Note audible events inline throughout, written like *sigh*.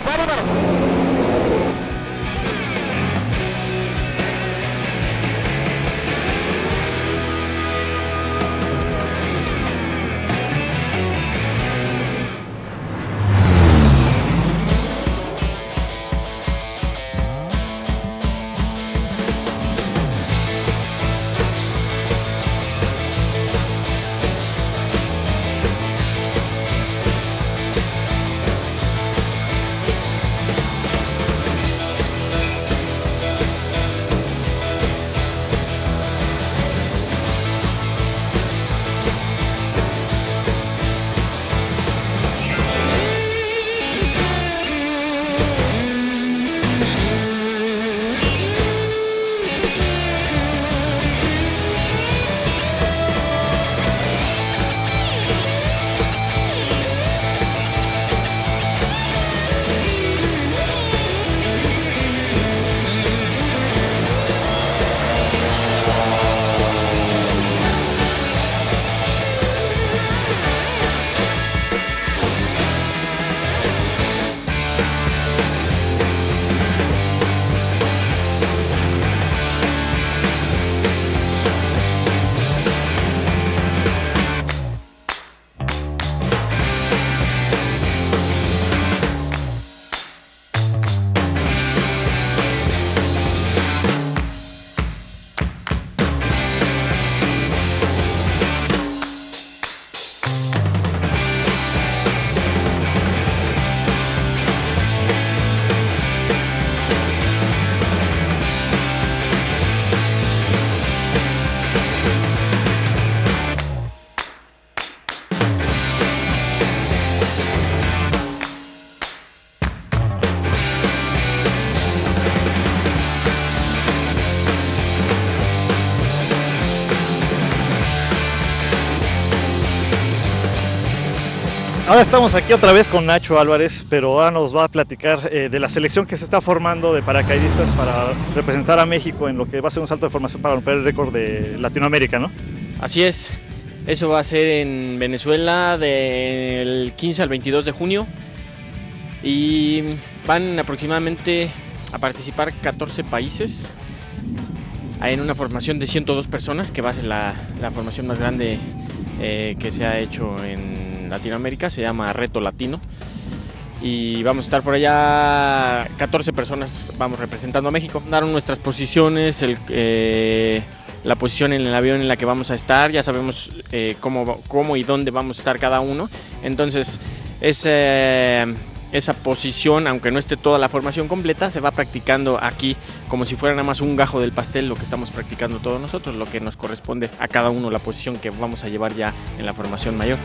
バラバラ Ahora estamos aquí otra vez con Nacho Álvarez, pero ahora nos va a platicar eh, de la selección que se está formando de paracaidistas para representar a México en lo que va a ser un salto de formación para romper el récord de Latinoamérica, ¿no? Así es, eso va a ser en Venezuela del 15 al 22 de junio. Y van aproximadamente a participar 14 países. En una formación de 102 personas, que va a ser la, la formación más grande eh, que se ha hecho en Latinoamérica, se llama Reto Latino. Y vamos a estar por allá, 14 personas vamos representando a México. Daron nuestras posiciones, eh, la posición en el avión en la que vamos a estar, ya sabemos eh, cómo, cómo y dónde vamos a estar cada uno. Entonces, es esa posición, aunque no esté toda la formación completa, se va practicando aquí como si fuera nada más un gajo del pastel lo que estamos practicando todos nosotros, lo que nos corresponde a cada uno la posición que vamos a llevar ya en la formación mayor.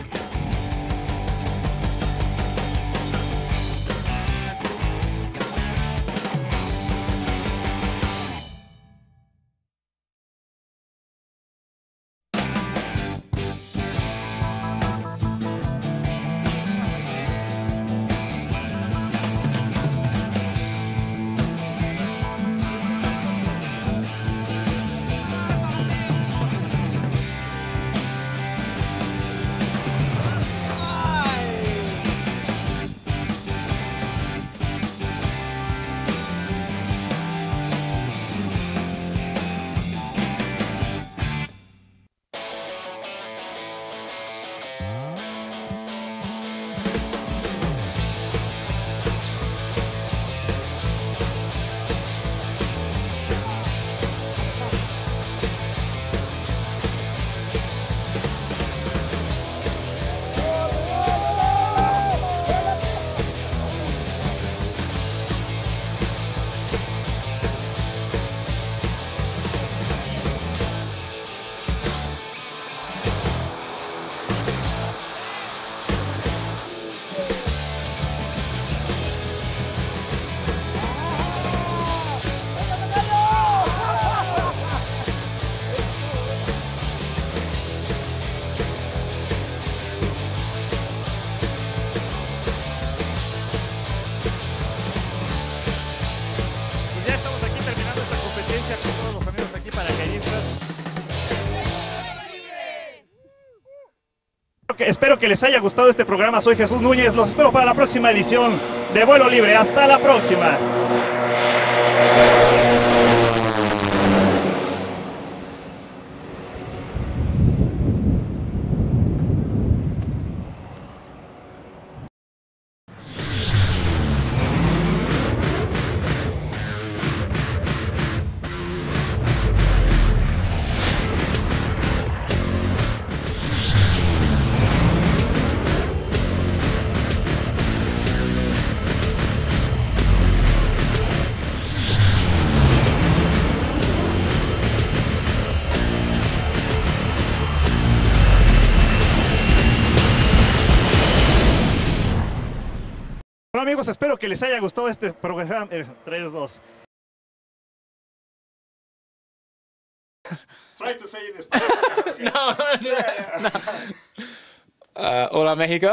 Espero que les haya gustado este programa. Soy Jesús Núñez. Los espero para la próxima edición de Vuelo Libre. Hasta la próxima. Amigos, espero que les haya gustado este programa. 3, 2. Try to say in *laughs* no, no, no. Uh, *laughs* hola México.